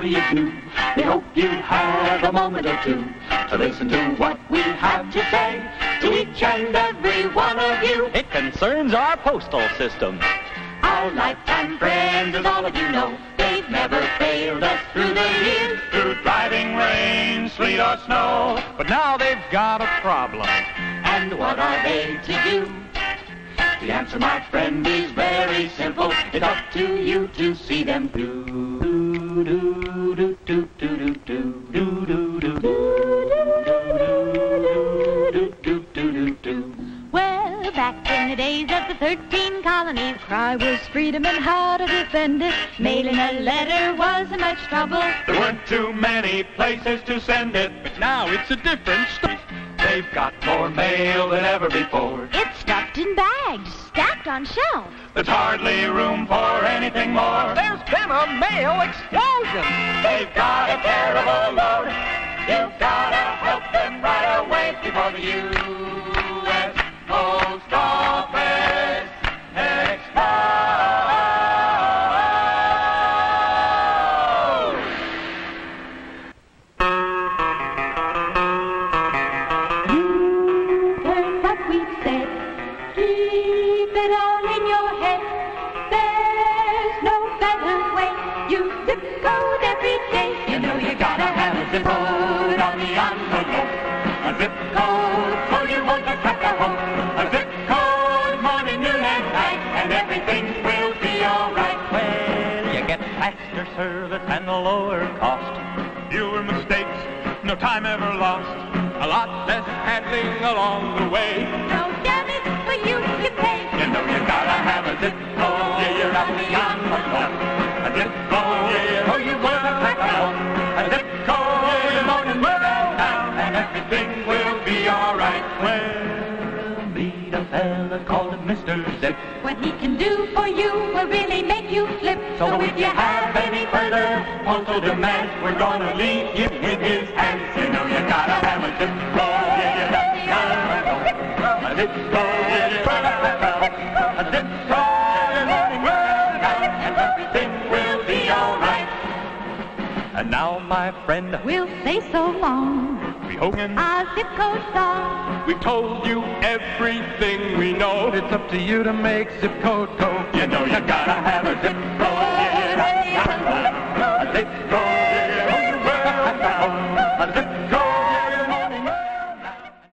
do you do? We hope you have a moment or two to listen to what we have to say to each and every one of you. It concerns our postal system. Our lifetime friends, as all of you know, they've never failed us through the years. Through driving rain, sleet or snow. But now they've got a problem. And what are they to do? The answer, my friend, is very simple. It's up to you to see them through. Well, back in the days of the 13 colonies, cry was freedom and how to defend it. Mailing a letter wasn't much trouble. There weren't too many places to send it, but now it's a different story. They've got more mail than ever before. It's stuffed in bags, stacked on shelves. There's hardly room for anything more. There's been a mail explosion. They've got a terrible load. You've got zip code every day. You know you gotta have a zip code on the envelope. A zip code so you won't get trapped at home. A zip code morning, noon, and night, and everything will be alright. Well, you get faster service and a lower cost. Fewer mistakes, no time ever lost. A lot less handling along the way. No damage for you to pay. You know you gotta have a zip code. Yeah, you're on the fella called Mr. Zip. What he can do for you will really make you flip. So if you have any further postal demands, we're gonna leave you in his hands. You know you gotta have a zip code. Yeah, you gotta have a zip code. Yeah, you gotta a zip code. And morning will night, and everything will be alright. And now, my friend, We'll say so long we hope. Our zip code star. We've told you everything we know. It's up to you to make zip code go. You know you gotta have a zip code. Yeah, a zip code.